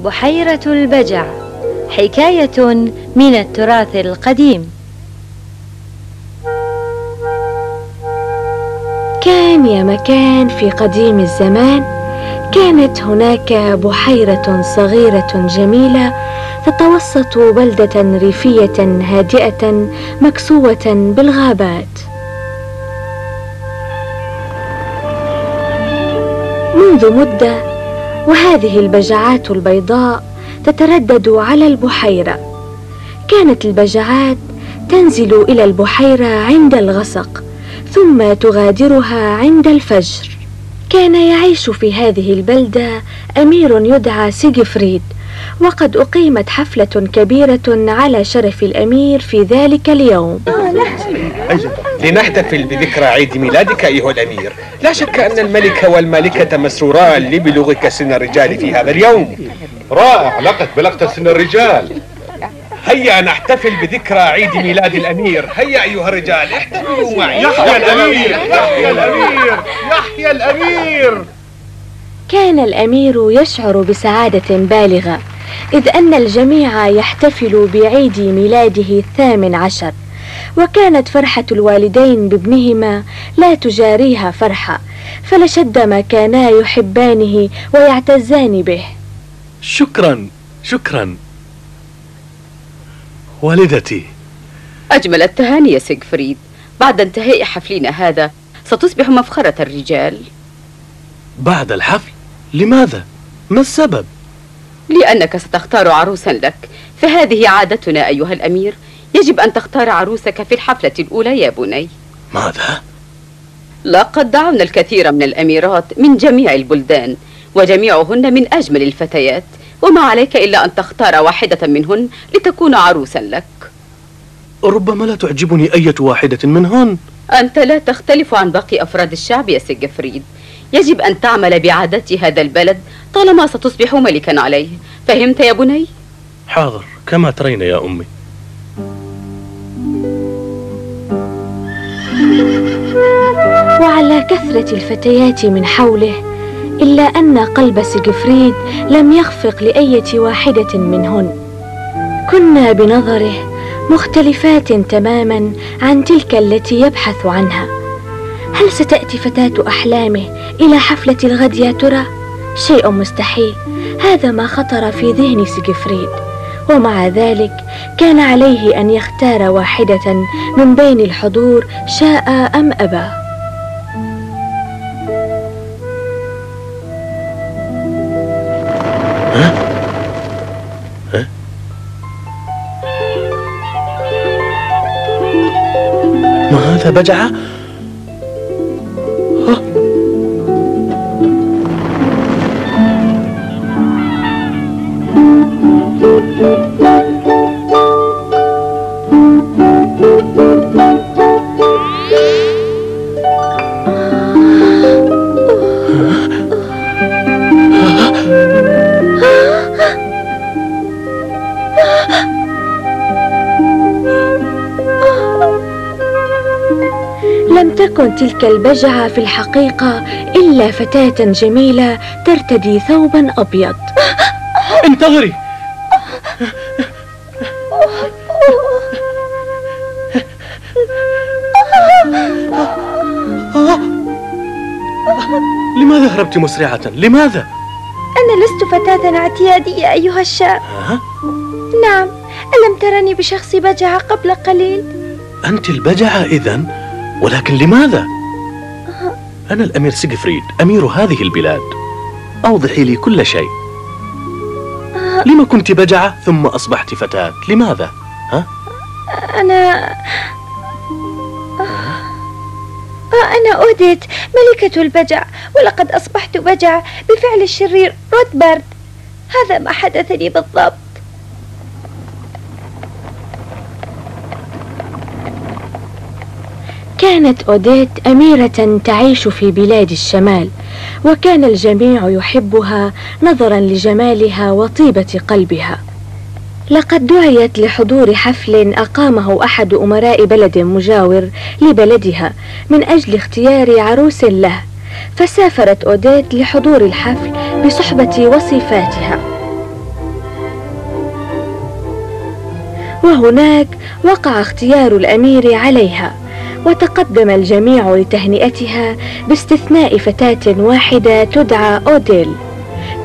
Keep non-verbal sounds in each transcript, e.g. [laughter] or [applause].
بحيرة البجع حكاية من التراث القديم. كان يا مكان في قديم الزمان كانت هناك بحيرة صغيرة جميلة تتوسط بلدة ريفية هادئة مكسوة بالغابات. منذ مدة وهذه البجعات البيضاء تتردد على البحيرة. كانت البجعات تنزل إلى البحيرة عند الغسق ثم تغادرها عند الفجر. كان يعيش في هذه البلدة أمير يدعى سيغفريد وقد أقيمت حفلة كبيرة على شرف الأمير في ذلك اليوم. لنحتفل بذكرى عيد ميلادك أيها الأمير. لا شك أن الملك والملكة مسروران لبلوغك سن الرجال في هذا اليوم. رائع لقد بلغت سن الرجال. هيا نحتفل بذكرى عيد ميلاد الأمير. هيا أيها الرجال احتفلوا معي. يحيى الأمير يحيى الأمير يحيى الأمير. كان الأمير يشعر بسعادة بالغة. إذ أن الجميع يحتفل بعيد ميلاده الثامن عشر. وكانت فرحة الوالدين بابنهما لا تجاريها فرحة فلشدما كانا يحبانه ويعتزان به. شكرا شكرا. والدتي. أجمل التهاني يا سيغفريد. بعد انتهاء حفلنا هذا ستصبح مفخرة الرجال. بعد الحفل؟ لماذا؟ ما السبب؟ لأنك ستختار عروسا لك. فهذه عادتنا أيها الأمير. يجب أن تختار عروسك في الحفلة الأولى يا بني. ماذا؟ لقد دعونا الكثير من الأميرات من جميع البلدان وجميعهن من أجمل الفتيات وما عليك إلا أن تختار واحدة منهن لتكون عروسا لك. ربما لا تعجبني أية واحدة منهن. أنت لا تختلف عن باقي أفراد الشعب يا سيغفريد. يجب أن تعمل بعادات هذا البلد طالما ستصبح ملكا عليه. فهمت يا بني؟ حاضر. كما ترين يا أمي. وعلى كثرة الفتيات من حوله إلا أن قلب سيغفريد لم يخفق لأية واحدة منهن. كنا بنظره مختلفات تماما عن تلك التي يبحث عنها. هل ستأتي فتاة أحلامه إلى حفلة الغد يا ترى؟ شيء مستحيل. هذا ما خطر في ذهن سيغفريد ومع ذلك كان عليه أن يختار واحدة من بين الحضور شاء أم أبى. ما هذا بجعة البجعة في الحقيقة إلا فتاة جميلة ترتدي ثوبا أبيض انتظري لماذا هربت مسرعة؟ لماذا؟ أنا لست فتاة اعتيادية أيها الشاب ها؟ نعم ألم ترني بشخص بجعة قبل قليل؟ أنت البجعة إذن ولكن لماذا؟ أنا الأمير سيغفريد أمير هذه البلاد. أوضحي لي كل شيء. لما كنت بجعة ثم أصبحت فتاة؟ لماذا؟ ها؟ أنا أنا أوديت ملكة البجع ولقد أصبحت بجع بفعل الشرير روتبارد هذا ما حدث لي بالضبط. كانت أوديت أميرة تعيش في بلاد الشمال وكان الجميع يحبها نظرا لجمالها وطيبة قلبها. لقد دعيت لحضور حفل أقامه أحد أمراء بلد مجاور لبلدها من أجل اختيار عروس له فسافرت أوديت لحضور الحفل بصحبة وصفاتها. وهناك وقع اختيار الأمير عليها. وتقدم الجميع لتهنئتها باستثناء فتاة واحدة تدعى أوديل.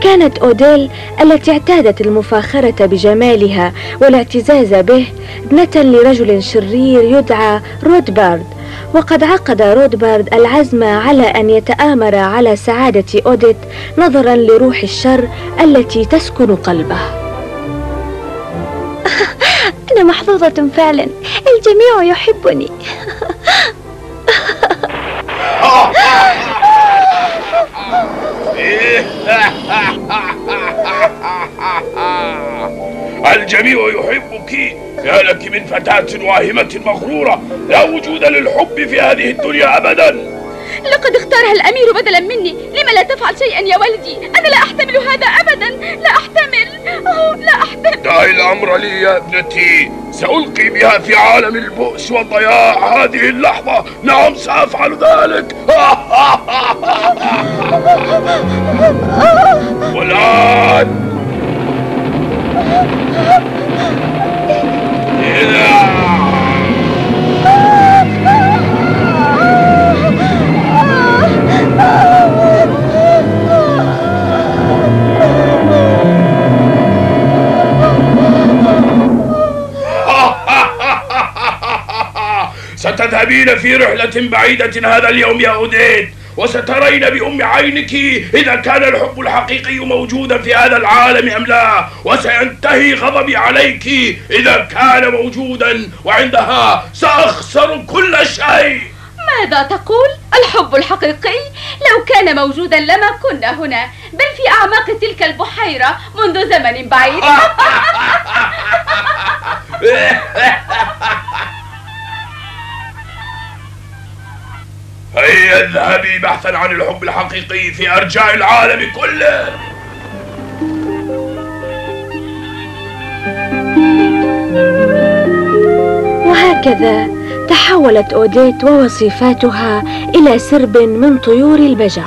كانت أوديل التي اعتادت المفاخرة بجمالها والاعتزاز به ابنة لرجل شرير يدعى رودبارد وقد عقد رودبارد العزم على أن يتآمر على سعادة أوديت نظرا لروح الشر التي تسكن قلبه. [laughs] أنا محظوظة فعلا. الجميع يحبني. [laughs] [laughs] الجميع يحبك يا لك من فتاة واهمة مغرورة. لا وجود للحب في هذه الدنيا أبدا. لقد اختارها الأمير بدلا مني. لما لا تفعل شيئا يا ولدي أنا لا أحتمل هذا أبدا. لا أحتمل. أوه لا أحتمل. دعي الأمر لي يا ابنتي. سألقي بها في عالم البؤس والضياع هذه اللحظة. نعم سأفعل ذلك. [laughs] والآن. ستذهبين في رحلة بعيدة هذا اليوم يا أوديت وسترين بأم عينك إذا كان الحب الحقيقي موجودا في هذا العالم أم لا؟ وسينتهي غضبي عليك إذا كان موجودا. وعندها سأخسر كل شيء. ماذا تقول؟ الحب الحقيقي؟ لو كان موجودا لما كنا هنا. بل في أعماق تلك البحيرة منذ زمن بعيد. [laughs] هيا اذهبي بحثا عن الحب الحقيقي في أرجاء العالم كله. وهكذا تحولت أوديت ووصيفاتها إلى سرب من طيور البجع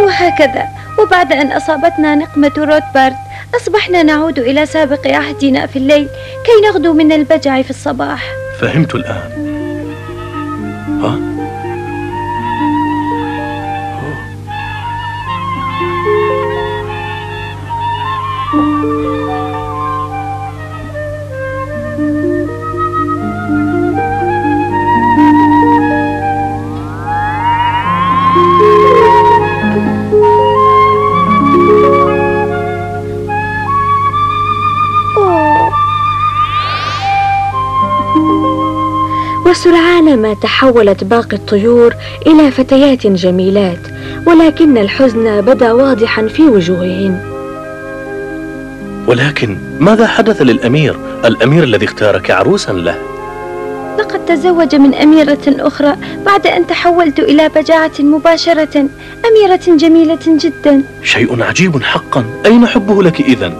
وهكذا وبعد أن أصابتنا نقمة روتبارد أصبحنا نعود إلى سابق عهدنا في الليل كي نغدو من البجع في الصباح فهمت الآن ها؟ ما تحولت باقي الطيور إلى فتيات جميلات ولكن الحزن بدا واضحا في وجوههن. ولكن ماذا حدث للأمير؟ الأمير الذي اختارك عروسا له. لقد تزوج من أميرة أخرى بعد أن تحولت إلى بجاعة مباشرة أميرة جميلة جدا. شيء عجيب حقا. أين حبه لك إذن؟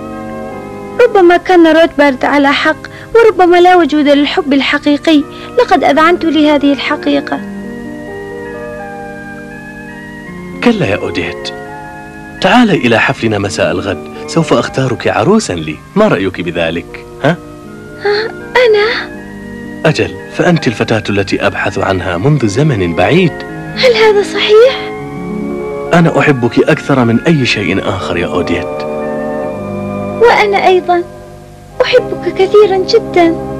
ربما كان روتبارد على حق وربما لا وجود للحب الحقيقي لقد أذعنت لهذه الحقيقة كلا يا أوديت تعالي إلى حفلنا مساء الغد سوف أختارك عروسا لي ما رأيك بذلك؟ ها؟ ها أنا؟ أجل فأنت الفتاة التي أبحث عنها منذ زمن بعيد هل هذا صحيح؟ أنا أحبك أكثر من أي شيء آخر يا أوديت وأنا أيضا أحبك كثيرا جدا [laughs]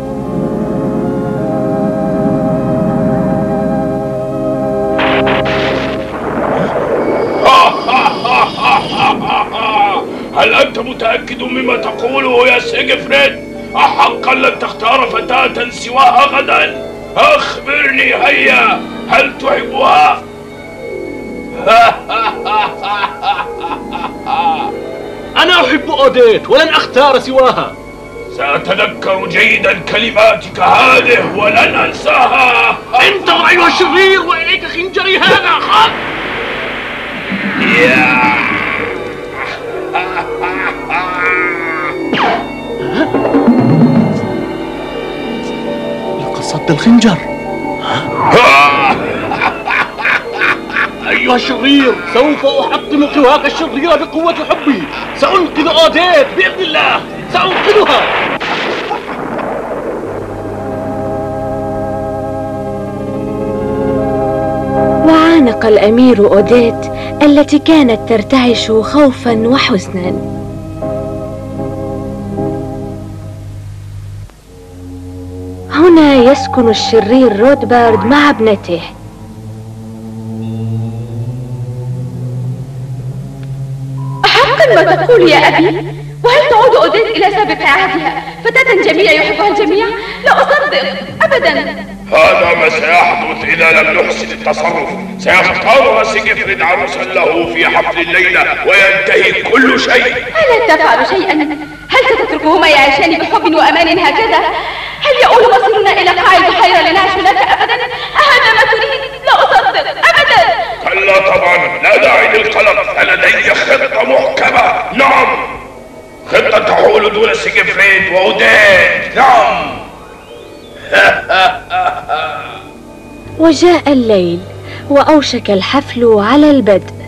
هل أنت متأكد مما تقوله يا سيجفريد؟ أحقا لن تختار فتاة سواها غدا؟ أخبرني هيا هل تحبها؟ [laughs] أنا أحب أوديت ولن أختار سواها سأتذكر جيدا كلماتك هذه ولن أنساها. انتظر أيها الشرير وإليك خنجري هذا خذ لقد صد الخنجر. أيها الشرير سوف أحطم قواك الشريرة بقوة حبي. سأنقذ أوديت بإذن الله. سأنقذها. وعانق الأمير أوديت التي كانت ترتعش خوفا وحزنا. هنا يسكن الشرير رودبارد مع ابنته. حقا ما تقول يا أبي؟ وهل تعود أوديت إلى سابق عهدها فتاة جميلة يحبها الجميع؟ لا أصدق أبدا. هذا ما سيحدث إذا لم نحسن التصرف. سيختارها سيجفريد عروسا له في حفل الليلة وينتهي كل شيء. ألا تفعل شيئا؟ هل ستتركهما يعيشان بحب وأمان هكذا؟ هل يؤول مصيرنا إلى قاع البحيرة لنعيش هناك أبدا؟ أهذا ما تريد؟ لا أصدق أبدا. كلا طبعا لا داعي للقلق. فلدي خطة محكمة. نعم. خطة تحول دون سيجفريد وأوديت نعم. [laughs] وجاء الليل وأوشك الحفل على البدء.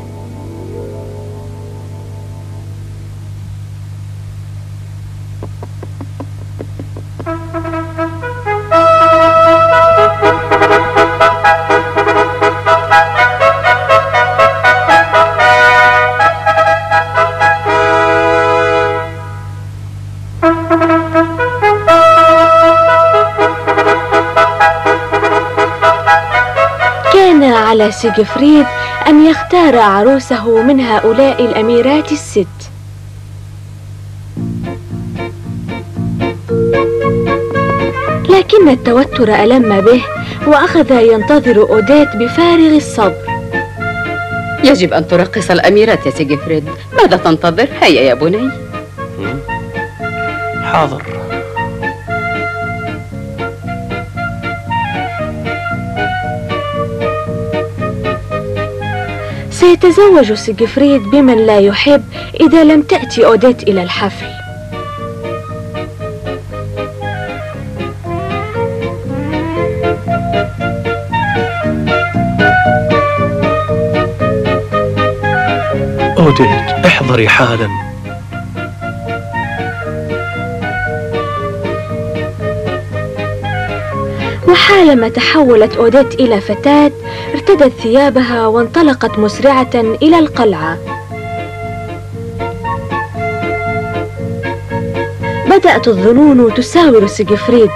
على سيغفريد أن يختار عروسه من هؤلاء الأميرات الست. لكن التوتر ألم به وأخذ ينتظر أوديت بفارغ الصبر. يجب أن ترقص الأميرات يا سيجفريد. ماذا تنتظر؟ هيا يا بني. حاضر. سيتزوج سيغفريد بمن لا يحب إذا لم تأتي أوديت إلى الحفل. أوديت احضري حالا. وحالما تحولت أوديت إلى فتاة ارتدت ثيابها وانطلقت مسرعة إلى القلعة. بدأت الظنون تساور سيغفريد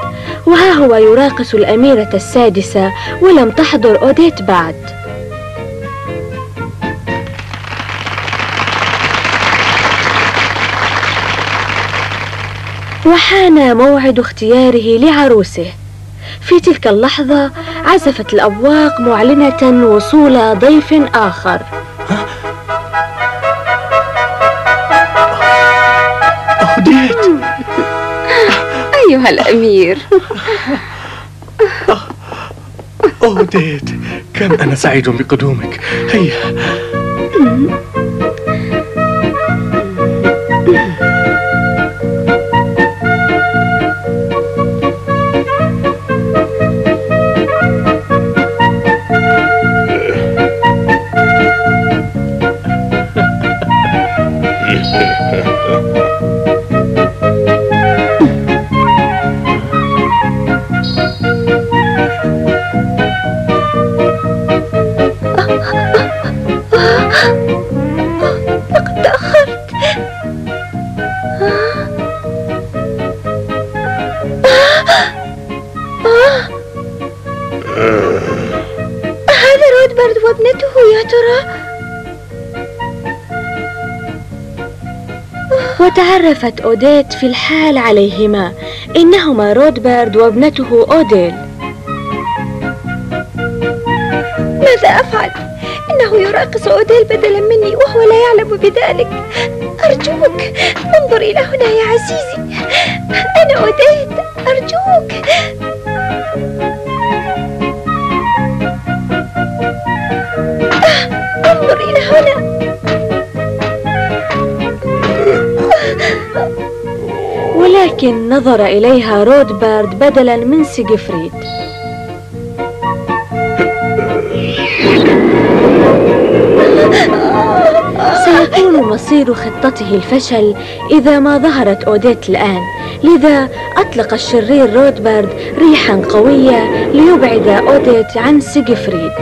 وها هو يراقص الأميرة السادسة ولم تحضر أوديت بعد. وحان موعد اختياره لعروسه. في تلك اللحظة عزفت الأبواق معلنة وصول ضيف آخر. أوديت أيها الأمير. أوديت كم أنا سعيد بقدومك. هيا. وتعرفت أوديت في الحال عليهما إنهما رودبرد وابنته أوديل. ماذا أفعل؟ إنه يراقص أوديل بدلا مني وهو لا يعلم بذلك. أرجوك انظر إلى هنا يا عزيزي. أنا أوديت أرجوك. آه، انظر إلى هنا. ولكن نظر إليها رودبارد بدلا من سيجفريد. سيكون مصير خطته الفشل إذا ما ظهرت أوديت الآن. لذا أطلق الشرير رودبارد ريحا قوية ليبعد أوديت عن سيجفريد.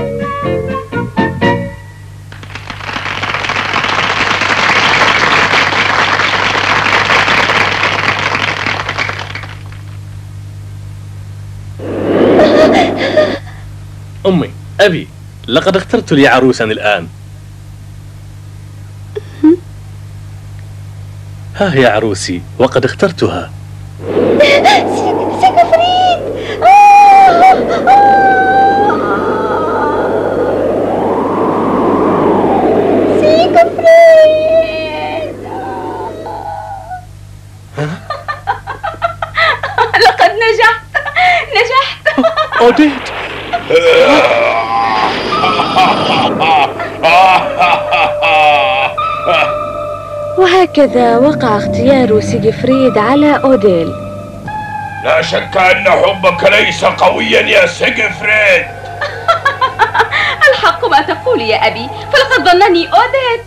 أمي أبي لقد اخترت لي عروسا الآن. [laughs] ها هي عروسي وقد اخترتها. سيغفريد سيغفريد [laughs] [laughs] لقد نجحت نجحت. أوديت وهكذا وقع اختيار سيغفريد على أوديل. لا شك أن حبك ليس قويا يا سيغفريد [laughs] الحق ما تقول يا أبي فلقد ظنني أوديت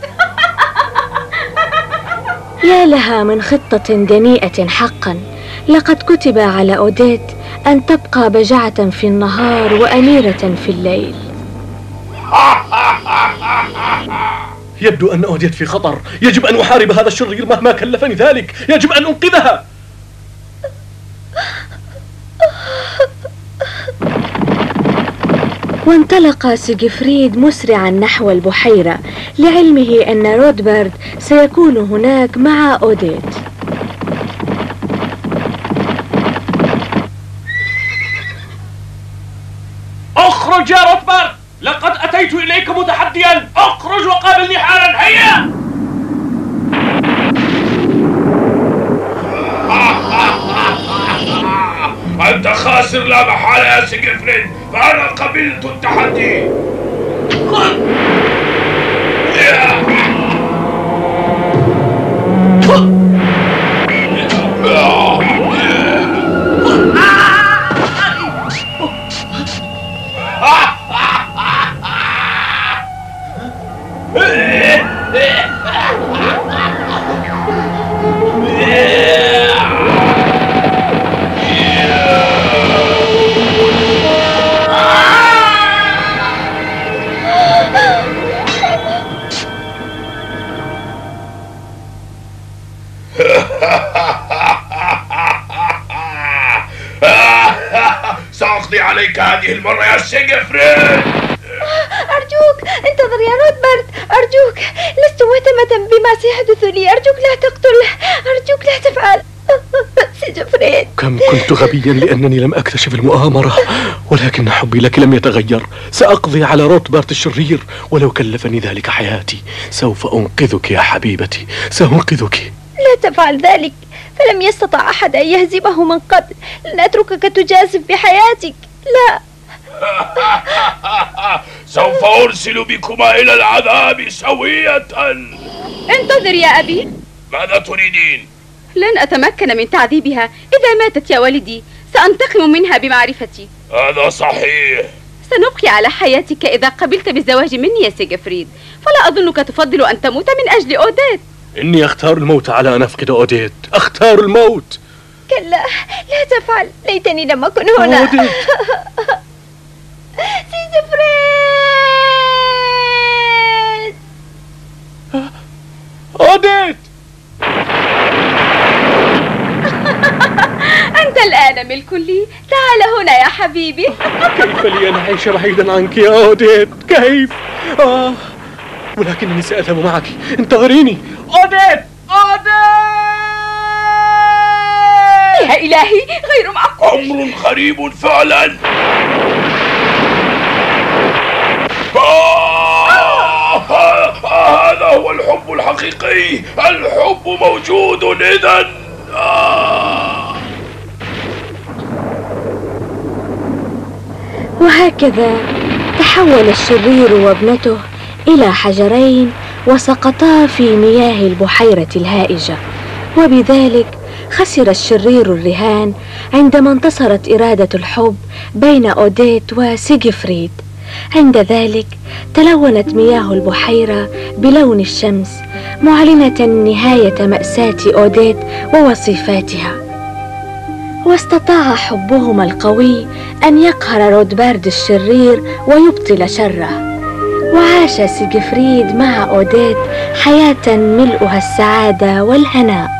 [laughs] يا لها من خطة دنيئة حقا. لقد كتب على أوديت أن تبقى بجعة في النهار وأميرة في الليل. [laughs] يبدو أن أوديت في خطر. يجب أن أحارب هذا الشرير مهما كلفني ذلك. يجب أن أنقذها. وانطلق سيغفريد مسرعا نحو البحيرة لعلمه أن رودبرد سيكون هناك مع أوديت اخرج يا روتبرت لقد أتيت إليك متحديا. أخرج وقابلني حالا. هيا! أنت خاسر لا محالة يا سيغفريد فأنا قبلت التحدي. سأقضي كنت غبيا لأنني لم أكتشف المؤامرة ولكن حبي لك لم يتغير. سأقضي على روتبرت الشرير ولو كلفني ذلك حياتي سوف أنقذك يا حبيبتي سأنقذك. لا تفعل ذلك فلم يستطع أحد أن يهزمه من قبل. لن أتركك تجازف بحياتك. لا. [laughs] سوف أرسل بكما إلى العذاب سوية. انتظر يا أبي. ماذا تريدين؟ لن أتمكن من تعذيبها. إذا ماتت يا ولدي سأنتقم منها بمعرفتي. هذا صحيح. سنبقي على حياتك إذا قبلت بالزواج مني يا سيغفريد فلا أظنك تفضل أن تموت من أجل أوديت. إني أختار الموت على أن أفقد أوديت. أختار الموت. كلا لا تفعل. ليتني لم أكن هنا. أوديت. [laughs] سيجفريد ملك لي. تعال هنا يا حبيبي. كيف لي أن أعيش بعيدا عنك يا أوديت؟ كيف؟ آه. ولكنني سأذهب معك. انتظريني. أوديت! أوديت! يا إلهي غير معقول. أمر غريب فعلا. آه، هذا هو الحب الحقيقي. الحب موجود إذا آه. وهكذا تحول الشرير وابنته إلى حجرين وسقطا في مياه البحيرة الهائجة. وبذلك خسر الشرير الرهان عندما انتصرت إرادة الحب بين أوديت وسيغفريد عند ذلك تلونت مياه البحيرة بلون الشمس معلنة نهاية مأساة أوديت ووصيفاتها واستطاع حبهما القوي أن يقهر رودبارد الشرير ويبطل شره. وعاش سيجفريد مع أوديت حياة ملؤها السعادة والهناء.